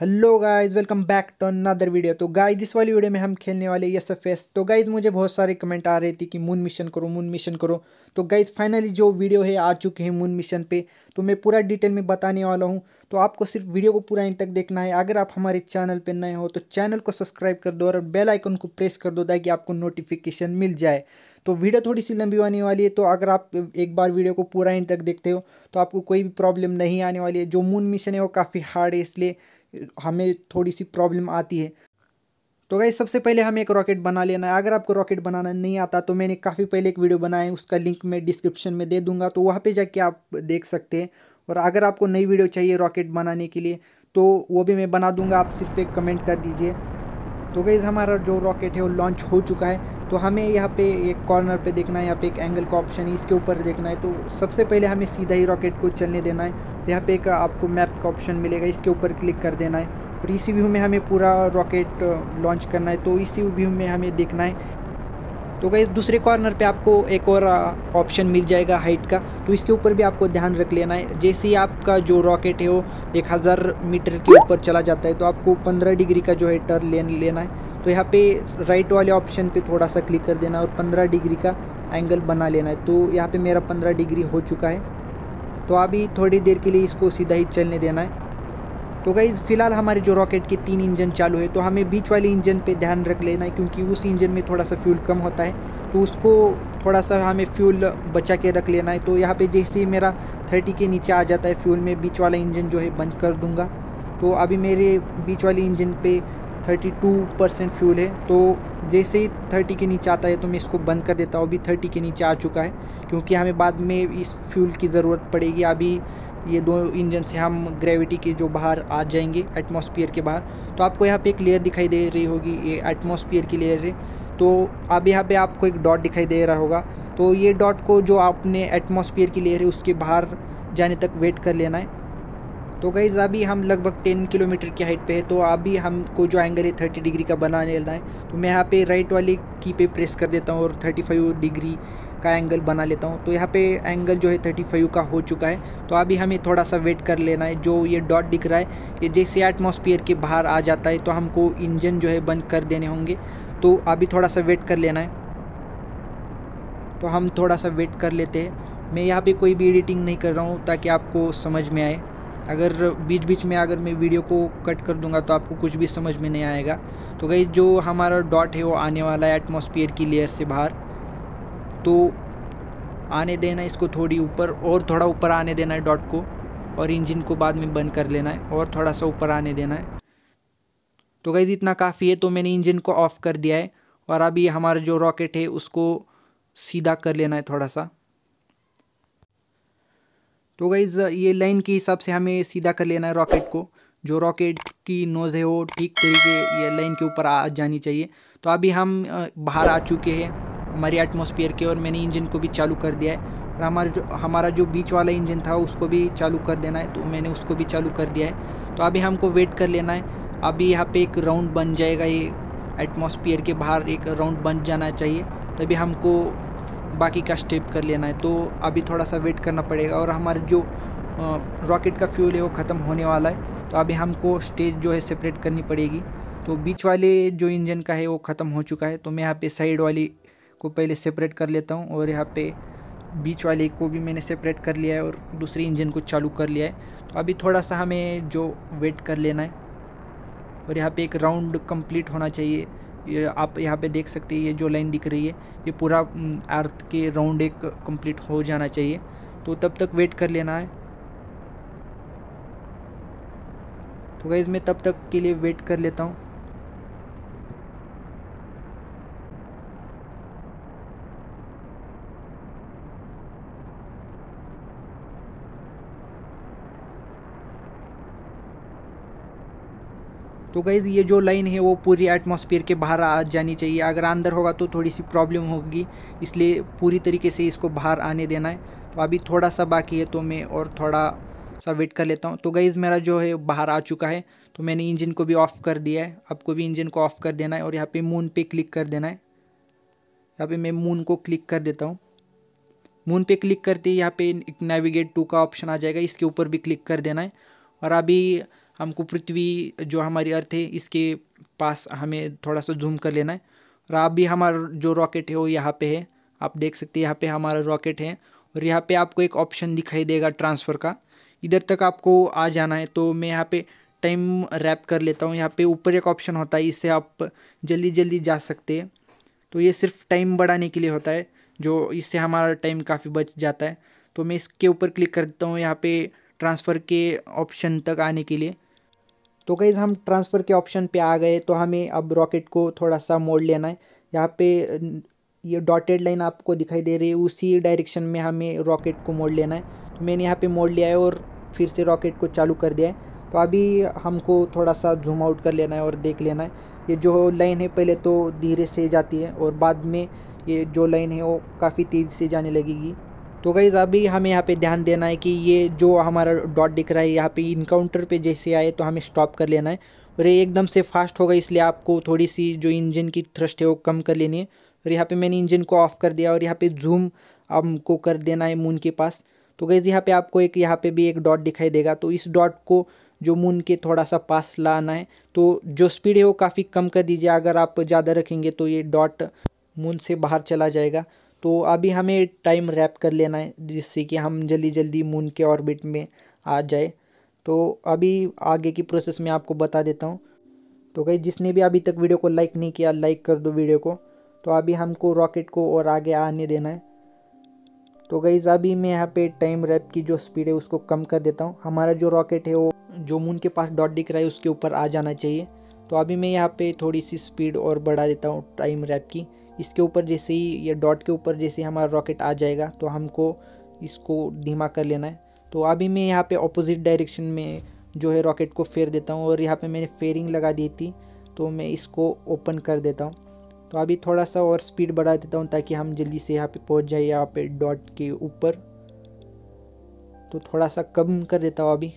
Hello guys welcome back to another video तो guys इस वाली वीडियो में हम खेलने वाले एस एफ़ एस तो गाइस मुझे बहुत सारे कमेंट आ रहे थे कि मून मिशन करो मून मिशन करो. तो गाइस फाइनली जो वीडियो है, आ चुके हैं मून मिशन पे. तो मैं पूरा डिटेल में बताने वाला हूँ. तो आपको सिर्फ़ वीडियो को पूरा इन तक देखना है. अगर आप हमारे चैनल पर नए हो तो चैनल को सब्सक्राइब कर दो और बेल आइकन को प्रेस कर दो ताकि आपको नोटिफिकेशन मिल जाए. तो वीडियो थोड़ी सी लंबी आने वाली है. तो अगर आप एक बार वीडियो को पूरा इन तक देखते हो तो आपको कोई भी प्रॉब्लम नहीं आने वाली है. जो मून मिशन है, वो काफ़ी हार्ड है इसलिए हमें थोड़ी सी प्रॉब्लम आती है। तो गई सबसे पहले हमें एक रॉकेट बना लेना है। अगर आपको रॉकेट बनाना नहीं आता तो मैंने काफ़ी पहले एक वीडियो बनाया है, उसका लिंक मैं डिस्क्रिप्शन में दे दूँगा। तो वहाँ पे जाके आप देख सकते हैं। और अगर आपको नई वीडियो चाहिए रॉकेट बनाने के लिए तो वो भी मैं बना दूँगा। आप सिर्फ़ एक कमेंट कर दीजिए। तो गई हमारा जो रॉकेट है, वो लॉन्च हो चुका है। तो हमें यहाँ पे एक कॉर्नर पे देखना है, यहाँ पे एक एंगल का ऑप्शन है, इसके ऊपर देखना है। तो सबसे पहले हमें सीधा ही रॉकेट को चलने देना है। यहाँ पे एक आपको मैप का ऑप्शन मिलेगा, इसके ऊपर क्लिक कर देना है। और इसी व्यू में हमें पूरा रॉकेट लॉन्च करना है। तो इसी व्यू में हमें देखना है। तो गई दूसरे कॉर्नर पे आपको एक और ऑप्शन मिल जाएगा हाइट का। तो इसके ऊपर भी आपको ध्यान रख लेना है। जैसे ही आपका जो रॉकेट है वो एक हज़ार मीटर के ऊपर चला जाता है तो आपको पंद्रह डिग्री का जो है टर्न ले, लेना है। तो यहाँ पे राइट वाले ऑप्शन पे थोड़ा सा क्लिक कर देना और पंद्रह डिग्री का एंगल बना लेना है। तो यहाँ पे मेरा पंद्रह डिग्री हो चुका है। तो अभी थोड़ी देर के लिए इसको सीधा ही चलने देना है। तो गाइज़ फ़िलहाल हमारे जो रॉकेट के तीन इंजन चालू है तो हमें बीच वाले इंजन पे ध्यान रख लेना है क्योंकि उस इंजन में थोड़ा सा फ्यूल कम होता है। तो उसको थोड़ा सा हमें फ्यूल बचा के रख लेना है। तो यहाँ पे जैसे ही मेरा थर्टी के नीचे आ जाता है फ्यूल में, बीच वाला इंजन जो है बंद कर दूँगा। तो अभी मेरे बीच वाले इंजन पे थर्टी टू परसेंट फ्यूल है। तो जैसे ही थर्टी के नीचे आता है तो मैं इसको बंद कर देता हूँ। अभी थर्टी के नीचे आ चुका है, क्योंकि हमें बाद में इस फ्यूल की ज़रूरत पड़ेगी। अभी ये दो इंजन से हम ग्रेविटी के जो बाहर आ जाएँगे एटमॉस्फेयर के बाहर। तो आपको यहाँ पे एक लेयर दिखाई दे रही होगी, ये एटमॉस्फेयर की लेयर है। तो अब यहाँ पे आपको एक डॉट दिखाई दे रहा होगा। तो ये डॉट को जो आपने एटमॉस्फेयर की लेयर है, उसके बाहर जाने तक वेट कर लेना है। तो गई अभी हम लगभग टेन किलोमीटर की हाइट पे है तो अभी हमको जो एंगल है थर्टी डिग्री का बना लेना है। तो मैं यहाँ पे राइट वाले की पे प्रेस कर देता हूँ और थर्टी फाइव डिग्री का एंगल बना लेता हूँ। तो यहाँ पे एंगल जो है थर्टी फाइव का हो चुका है। तो अभी हमें थोड़ा सा वेट कर लेना है, जो ये डॉट दिख रहा है, ये जैसे एटमोसफियर के बाहर आ जाता है तो हमको इंजन जो है बंद कर देने होंगे। तो अभी थोड़ा सा वेट कर लेना है। तो हम थोड़ा सा वेट कर लेते हैं। मैं यहाँ पे कोई भी एडिटिंग नहीं कर रहा हूँ, ताकि आपको समझ में आए। अगर बीच बीच में अगर मैं वीडियो को कट कर दूँगा तो आपको कुछ भी समझ में नहीं आएगा। तो गई जो हमारा डॉट है वो आने वाला है एटमोसफियर की लेयर से बाहर। तो आने देना इसको थोड़ी ऊपर और थोड़ा ऊपर आने देना है डॉट को और इंजन को बाद में बंद कर लेना है और थोड़ा सा ऊपर आने देना है। तो गई इतना काफ़ी है तो मैंने इंजन को ऑफ़ कर दिया है और अभी हमारा जो रॉकेट है उसको सीधा कर लेना है थोड़ा सा। तो गाइज़ ये लाइन के हिसाब से हमें सीधा कर लेना है रॉकेट को। जो रॉकेट की नोज़ है वो ठीक तरीके ये लाइन के ऊपर आ जानी चाहिए। तो अभी हम बाहर आ चुके हैं हमारी एटमोसफियर के और मैंने इंजन को भी चालू कर दिया है। और हमारा जो हमारा जो बीच वाला इंजन था उसको भी चालू कर देना है तो मैंने उसको भी चालू कर दिया है। तो अभी हमको वेट कर लेना है। अभी यहाँ पे एक राउंड बन जाएगा ये एटमॉस्फेयर के बाहर एक राउंड बन जाना चाहिए, तभी हमको बाकी का स्टेप कर लेना है तो अभी थोड़ा सा वेट करना पड़ेगा और हमारे जो रॉकेट का फ्यूल है वो ख़त्म होने वाला है तो अभी हमको स्टेज जो है सेपरेट करनी पड़ेगी। तो बीच वाले जो इंजन का है वो ख़त्म हो चुका है तो मैं यहाँ पे साइड वाली को पहले सेपरेट कर लेता हूँ और यहाँ पे बीच वाले को भी मैंने सेपरेट कर लिया है और दूसरे इंजन को चालू कर लिया है। तो अभी थोड़ा सा हमें जो वेट कर लेना है, और यहाँ पे एक राउंड कंप्लीट होना चाहिए। ये आप यहाँ पे देख सकते हैं, ये जो लाइन दिख रही है, ये पूरा अर्थ के राउंड एक कंप्लीट हो जाना चाहिए। तो तब तक वेट कर लेना है। तो गाइज़ मैं तब तक के लिए वेट कर लेता हूँ। तो गैज़ ये जो लाइन है, वो पूरी एटमॉस्फेयर के बाहर आ जानी चाहिए। अगर अंदर होगा तो थोड़ी सी प्रॉब्लम होगी, इसलिए पूरी तरीके से इसको बाहर आने देना है। तो अभी थोड़ा सा बाकी है तो मैं और थोड़ा सा वेट कर लेता हूँ। तो गैज़ मेरा जो है, बाहर आ चुका है तो मैंने इंजन को भी ऑफ़ कर दिया है। आपको भी इंजन को ऑफ़ कर देना है और यहाँ पर मून पे क्लिक कर देना है। यहाँ पर मैं मून को क्लिक कर देता हूँ। मून पे क्लिक करते ही यहाँ पे एक नेविगेट टू का ऑप्शन आ जाएगा, इसके ऊपर भी क्लिक कर देना है। और अभी हमको पृथ्वी जो हमारी अर्थ है, इसके पास हमें थोड़ा सा जूम कर लेना है। और आप भी हमारा जो रॉकेट है, वो यहाँ पे है। आप देख सकते हैं, यहाँ पे हमारा रॉकेट है। और यहाँ पे आपको एक ऑप्शन दिखाई देगा ट्रांसफ़र का। इधर तक आपको आ जाना है तो मैं यहाँ पे टाइम रैप कर लेता हूँ। यहाँ पे ऊपर एक ऑप्शन होता है इससे आप जल्दी जल्दी जा सकते हैं। तो ये सिर्फ़ टाइम बढ़ाने के लिए होता है, जो इससे हमारा टाइम काफ़ी बच जाता है। तो मैं इसके ऊपर क्लिक कर देता हूँ यहाँ पे ट्रांसफ़र के ऑप्शन तक आने के लिए। तो कहीं हम ट्रांसफ़र के ऑप्शन पे आ गए तो हमें अब रॉकेट को थोड़ा सा मोड़ लेना है। यहाँ पे ये डॉटेड लाइन आपको दिखाई दे रही है, उसी डायरेक्शन में हमें रॉकेट को मोड़ लेना है। तो मैंने यहाँ पे मोड़ लिया है और फिर से रॉकेट को चालू कर दिया है। तो अभी हमको थोड़ा सा जूम आउट कर लेना है और देख लेना है। ये जो लाइन है, पहले तो धीरे से जाती है और बाद में ये जो लाइन है, वो काफ़ी तेज़ी से जाने लगेगी। तो गाइज़ अभी हमें यहाँ पे ध्यान देना है कि ये जो हमारा डॉट दिख रहा है, यहाँ पे इनकाउंटर पे जैसे आए तो हमें स्टॉप कर लेना है। और ये एकदम से फास्ट होगा, इसलिए आपको थोड़ी सी जो इंजन की थ्रस्ट है वो कम कर लेनी है। और यहाँ पे मैंने इंजन को ऑफ़ कर दिया और यहाँ पे जूम हमको कर देना है मून के पास। तो गैज़ यहाँ पे आपको एक, यहाँ पे भी एक डॉट दिखाई देगा। तो इस डॉट को जो मून के थोड़ा सा पास लाना है तो जो स्पीड है वो काफ़ी कम कर दीजिए। अगर आप ज़्यादा रखेंगे तो ये डॉट मून से बाहर चला जाएगा। तो अभी हमें टाइम रैप कर लेना है, जिससे कि हम जल्दी जल्दी मून के ऑर्बिट में आ जाए। तो अभी आगे की प्रोसेस में आपको बता देता हूँ। तो कहीं जिसने भी अभी तक वीडियो को लाइक नहीं किया लाइक कर दो वीडियो को। तो अभी हमको रॉकेट को और आगे आने देना है। तो गई अभी मैं यहाँ पे टाइम रैप की जो स्पीड है, उसको कम कर देता हूँ। हमारा जो रॉकेट है, वो जो मून के पास डॉट दिख रहा है, उसके ऊपर आ जाना चाहिए। तो अभी मैं यहाँ पे थोड़ी सी स्पीड और बढ़ा देता हूँ टाइम रैप की। इसके ऊपर जैसे ही, ये डॉट के ऊपर जैसे हमारा रॉकेट आ जाएगा तो हमको इसको धीमा कर लेना है। तो अभी मैं यहाँ पे अपोजिट डायरेक्शन में जो है रॉकेट को फेर देता हूँ, और यहाँ पे मैंने फेयरिंग लगा दी थी तो मैं इसको ओपन कर देता हूँ। तो अभी थोड़ा सा और स्पीड बढ़ा देता हूँ, ताकि हम जल्दी से यहाँ पे पहुँच जाए, यहाँ पे डॉट के ऊपर। तो थोड़ा सा कम कर देता हूँ अभी,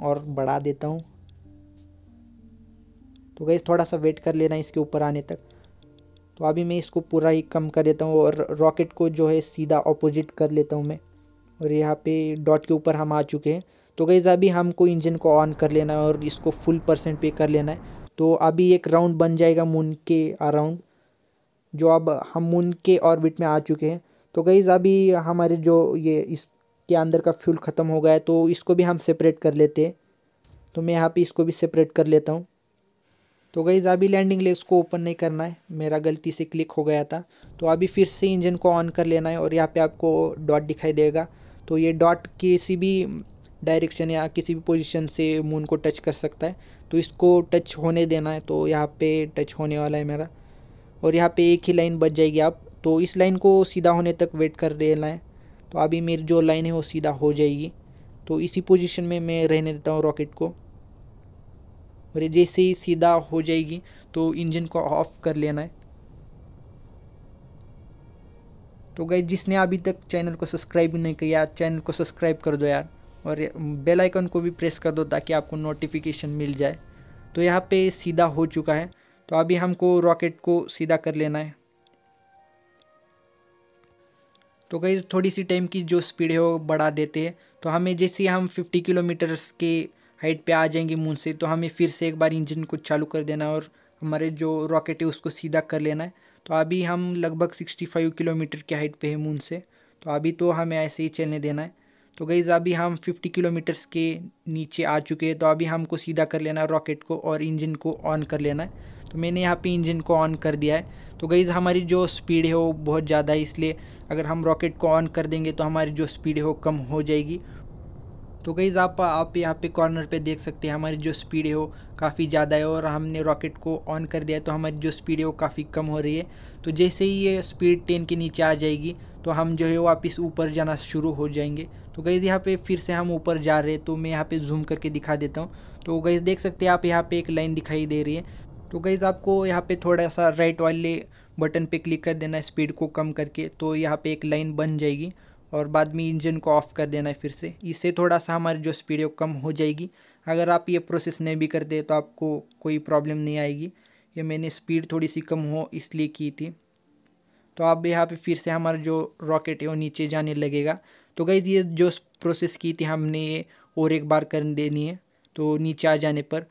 और बढ़ा देता हूँ। तो गई थोड़ा सा वेट कर लेना इसके ऊपर आने तक। तो अभी मैं इसको पूरा ही कम कर देता हूँ और रॉकेट को जो है सीधा अपोजिट कर लेता हूँ मैं। और यहाँ पे डॉट के ऊपर हम आ चुके हैं। तो गई अभी हमको इंजन को ऑन कर लेना है और इसको फुल परसेंट पे कर लेना है। तो अभी एक राउंड बन जाएगा मून के अराउंड जो अब हम मून के ऑर्बिट में आ चुके हैं। तो गई अभी हमारे जो ये इसके अंदर का फ्यूल ख़त्म हो गया है तो इसको भी हम सेपरेट कर लेते हैं। तो मैं यहाँ पे इसको भी सेपरेट कर लेता हूँ। तो गई अभी लैंडिंग लेग्स को ओपन नहीं करना है। मेरा गलती से क्लिक हो गया था। तो अभी फिर से इंजन को ऑन कर लेना है और यहाँ पे आपको डॉट दिखाई देगा। तो ये डॉट किसी भी डायरेक्शन या किसी भी पोजीशन से मून को टच कर सकता है। तो इसको टच होने देना है। तो यहाँ पे टच होने वाला है मेरा। और यहाँ पे एक ही लाइन बच जाएगी आप तो इस लाइन को सीधा होने तक वेट कर देना है। तो अभी मेरी जो लाइन है वो सीधा हो जाएगी। तो इसी पोजीशन में मैं रहने देता हूँ रॉकेट को। और ये जैसे ही सीधा हो जाएगी तो इंजन को ऑफ़ कर लेना है। तो गई जिसने अभी तक चैनल को सब्सक्राइब नहीं किया चैनल को सब्सक्राइब कर दो यार, और बेल आइकन को भी प्रेस कर दो ताकि आपको नोटिफिकेशन मिल जाए। तो यहाँ पे सीधा हो चुका है। तो अभी हमको रॉकेट को सीधा कर लेना है। तो गई थोड़ी सी टाइम की जो स्पीड है, वो बढ़ा देते हैं। तो हमें जैसे हम 50 किलोमीटर्स के हाइट पे आ जाएँगे मून से तो हमें फिर से एक बार इंजन को चालू कर देना और हमारे जो रॉकेट है उसको सीधा कर लेना है। तो अभी हम लगभग 65 किलोमीटर की हाइट पे है मून से तो अभी तो हमें ऐसे ही चलने देना है। तो गई अभी हम 50 किलोमीटर्स के नीचे आ चुके हैं तो अभी हमको सीधा कर लेना है रॉकेट को और इंजन को ऑन कर लेना है। तो मैंने यहाँ पे इंजन को ऑन कर दिया है। तो गई हमारी जो स्पीड है वो बहुत ज़्यादा है, इसलिए अगर हम रॉकेट को ऑन कर देंगे तो हमारी जो स्पीड है वो कम हो जाएगी। तो गई आप आप यहाँ पे कॉर्नर पे देख सकते हैं, हमारी जो स्पीड है वो काफ़ी ज़्यादा है और हमने रॉकेट को ऑन कर दिया है तो हमारी जो स्पीड है वो काफ़ी कम हो रही है। तो जैसे ही ये स्पीड टेन के नीचे आ जाएगी तो हम जो है वापस ऊपर जाना शुरू हो जाएँगे। तो गई यहाँ पे फिर से हम ऊपर जा रहे हैं तो मैं यहाँ पे जूम करके दिखा देता हूँ। तो गई देख सकते हैं आप यहाँ पे एक लाइन दिखाई दे रही है। तो गई आपको यहाँ पे थोड़ा सा राइट वाले बटन पे क्लिक कर देना स्पीड को कम करके तो यहाँ पे एक लाइन बन जाएगी। और बाद में इंजन को ऑफ़ कर देना है फिर से। इससे थोड़ा सा हमारी जो स्पीड है वो कम हो जाएगी। अगर आप ये प्रोसेस नहीं भी करते तो आपको कोई प्रॉब्लम नहीं आएगी। ये मैंने स्पीड थोड़ी सी कम हो इसलिए की थी। तो आप यहाँ पे फिर से हमारा जो रॉकेट है वो नीचे जाने लगेगा। तो गई ये जो प्रोसेस की थी हमने ये और एक बार कर देनी है तो नीचे आ जाने पर।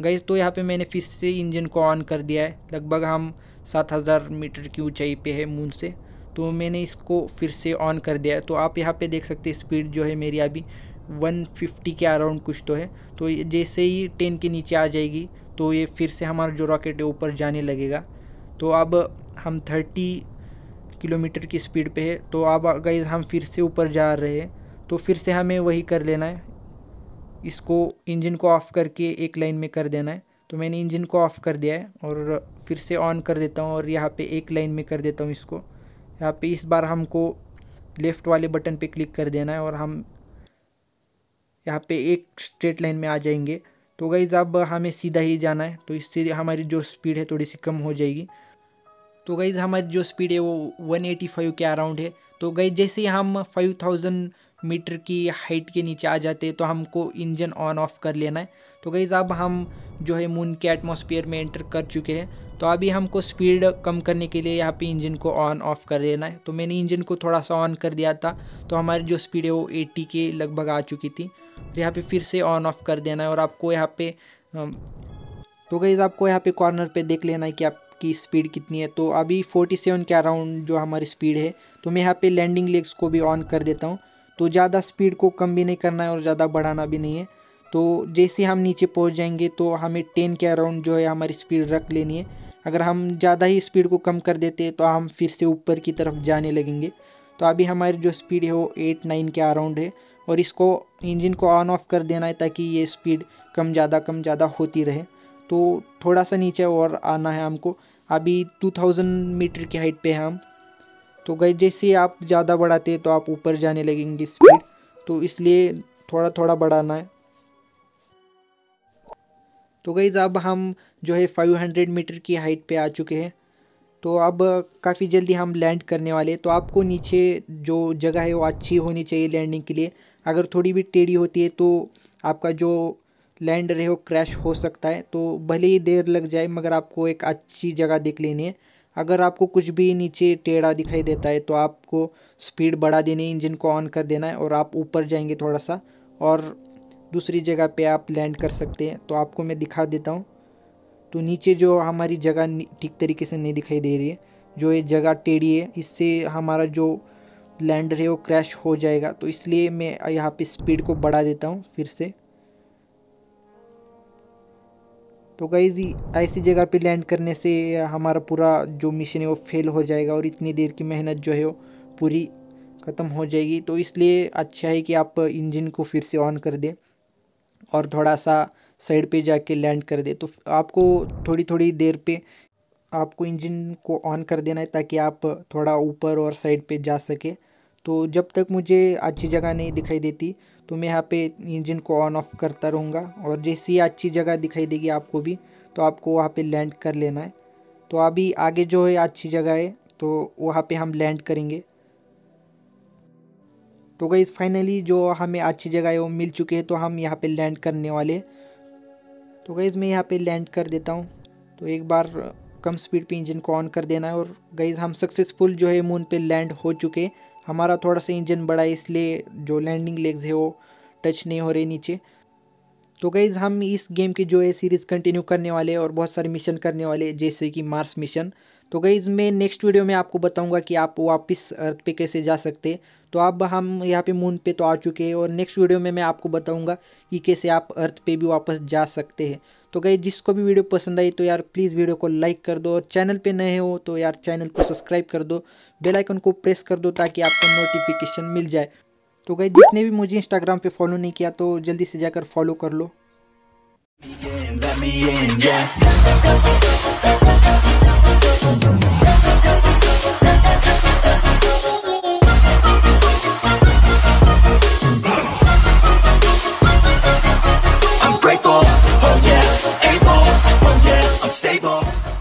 गई तो यहाँ पे मैंने फिर से इंजन को ऑन कर दिया है। लगभग हम सात हज़ार मीटर की ऊंचाई पे है मून से। तो मैंने इसको फिर से ऑन कर दिया है। तो आप यहाँ पे देख सकते हैं स्पीड जो है मेरी अभी 150 के अराउंड कुछ तो है। तो जैसे ही टेन के नीचे आ जाएगी तो ये फिर से हमारा जो रॉकेट है ऊपर जाने लगेगा। तो अब हम 30 किलोमीटर की स्पीड पे है। तो अब गई हम फिर से ऊपर जा रहे हैं। तो फिर से हमें वही कर लेना है। इसको इंजन को ऑफ़ करके एक लाइन में कर देना है। तो मैंने इंजन को ऑफ़ कर दिया है और फिर से ऑन कर देता हूँ और यहाँ पे एक लाइन में कर देता हूँ इसको। यहाँ पे इस बार हमको लेफ़्ट वाले बटन पे क्लिक कर देना है और हम यहाँ पे एक स्ट्रेट लाइन में आ जाएँगे। तो गई अब हमें सीधा ही जाना है। तो इससे हमारी जो स्पीड है थोड़ी सी कम हो जाएगी। तो गई हमारी जो स्पीड है वो 185 के अराउंड है। तो गई जैसे ही हम 5000 मीटर की हाइट के नीचे आ जाते हैं तो हमको इंजन ऑन ऑफ़ कर लेना है। तो गई अब हम जो है मून के एटमॉस्फेयर में एंटर कर चुके हैं। तो अभी हमको स्पीड कम करने के लिए यहाँ पे इंजन को ऑन ऑफ़ कर देना है। तो मैंने इंजन को थोड़ा सा ऑन कर दिया था तो हमारी जो स्पीड है वो 80 के लगभग आ चुकी थी। यहाँ पे फिर से ऑन ऑफ़ कर देना है और आपको यहाँ पे तो गई आपको यहाँ पे कॉर्नर पे देख लेना है कि आपकी स्पीड कितनी है। तो अभी 47 के अराउंड जो हमारी स्पीड है तो मैं यहाँ पे लैंडिंग लेग्स को भी ऑन कर देता हूँ। तो ज़्यादा स्पीड को कम भी नहीं करना है और ज़्यादा बढ़ाना भी नहीं है। तो जैसे हम नीचे पहुँच जाएँगे तो हमें टेन के अराउंड जो है हमारी स्पीड रख लेनी है। अगर हम ज़्यादा ही स्पीड को कम कर देते तो हम फिर से ऊपर की तरफ़ जाने लगेंगे। तो अभी हमारी जो स्पीड है वो एट नाइन के अराउंड है और इसको इंजन को ऑन ऑफ़ कर देना है ताकि ये स्पीड कम ज़्यादा कम ज़्यादा होती रहे। तो थोड़ा सा नीचे और आना है हमको। अभी 2000 मीटर की हाइट पे हैं हम। तो गई जैसे आप ज़्यादा बढ़ाते तो आप ऊपर जाने लगेंगे स्पीड। तो इसलिए थोड़ा थोड़ा बढ़ाना है। तो गई अब हम जो है 500 मीटर की हाइट पे आ चुके हैं। तो अब काफ़ी जल्दी हम लैंड करने वाले तो आपको नीचे जो जगह है वो अच्छी होनी चाहिए लैंडिंग के लिए। अगर थोड़ी भी टेढ़ी होती है तो आपका जो लैंडर है वो क्रैश हो सकता है। तो भले ही देर लग जाए, मगर आपको एक अच्छी जगह देख लेनी है। अगर आपको कुछ भी नीचे टेढ़ा दिखाई देता है तो आपको स्पीड बढ़ा देनी है इंजन को ऑन कर देना है और आप ऊपर जाएँगे थोड़ा सा। और दूसरी जगह पे आप लैंड कर सकते हैं। तो आपको मैं दिखा देता हूँ। तो नीचे जो हमारी जगह ठीक तरीके से नहीं दिखाई दे रही है। जो ये जगह टेढ़ी है, इससे हमारा जो लैंडर है वो क्रैश हो जाएगा। तो इसलिए मैं यहाँ पे स्पीड को बढ़ा देता हूँ फिर से। तो गई ऐसी जगह पे लैंड करने से हमारा पूरा जो मिशन है वो फेल हो जाएगा और इतनी देर की मेहनत जो है वो पूरी ख़त्म हो जाएगी। तो इसलिए अच्छा है कि आप इंजन को फिर से ऑन कर दें। और थोड़ा सा साइड पे जाके लैंड कर दे। तो आपको थोड़ी थोड़ी देर पे आपको इंजन को ऑन कर देना है ताकि आप थोड़ा ऊपर और साइड पे जा सके। तो जब तक मुझे अच्छी जगह नहीं दिखाई देती तो मैं यहाँ पे इंजन को ऑन ऑफ़ करता रहूँगा। और जैसी अच्छी जगह दिखाई देगी आपको भी तो आपको वहाँ पे लैंड कर लेना है। तो अभी आगे जो है अच्छी जगह है तो वहाँ पे हम लैंड करेंगे। तो गई फाइनली जो हमें अच्छी जगह है, वो मिल चुके हैं तो हम यहाँ पे लैंड करने वाले तो गई मैं यहाँ पे लैंड कर देता हूँ। तो एक बार कम स्पीड पे इंजन को ऑन कर देना है और गई हम सक्सेसफुल जो है मून पे लैंड हो चुके हमारा थोड़ा सा इंजन बड़ा है, इसलिए जो लैंडिंग लेग्स है, वो टच नहीं हो रहे नीचे। तो गईज़ हम इस गेम की जो है सीरीज़ कंटिन्यू करने वाले और बहुत सारे मिशन करने वाले जैसे कि मार्स मिशन तो गईज़ मैं नेक्स्ट वीडियो में आपको बताऊँगा कि आप वापस अर्थ पे कैसे जा सकते तो अब हम यहाँ पे मून पे तो आ चुके हैं और नेक्स्ट वीडियो में मैं आपको बताऊँगा कि कैसे आप अर्थ पे भी वापस जा सकते हैं। तो गई जिसको भी वीडियो पसंद आई तो यार प्लीज़ वीडियो को लाइक कर दो और चैनल पे नए हो तो यार चैनल को सब्सक्राइब कर दो। बेल आइकन को प्रेस कर दो ताकि आपको नोटिफिकेशन मिल जाए। तो गई जिसने भी मुझे इंस्टाग्राम पे फॉलो नहीं किया तो जल्दी से जाकर फॉलो कर लो। Let me in, yeah. oh yeah, able, oh yeah, I'm stable.